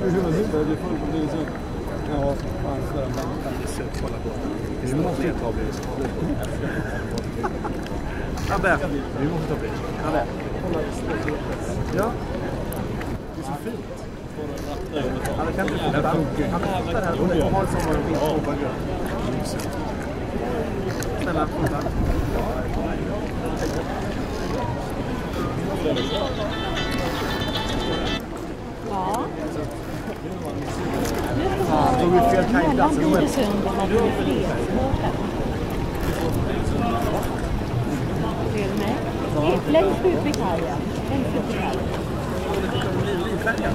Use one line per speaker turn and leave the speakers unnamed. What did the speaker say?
Hocam özür dilerim. Med bensin. Ja, fan sådär.
Kolla på. Vi måste ju ta bild. Abbe, vi måste ta bild. Abbe. Ja. Det är så fint. Han kan inte fota. Han fotar här och har som en bild på bakgrunden. Snälla, fota.
Ja.
Ja, tog vi fel kajplats.
Mellan Bogesund och Fredsbåten. Ser du mig? Längst ut vid kajen. Längst ut vid kajen.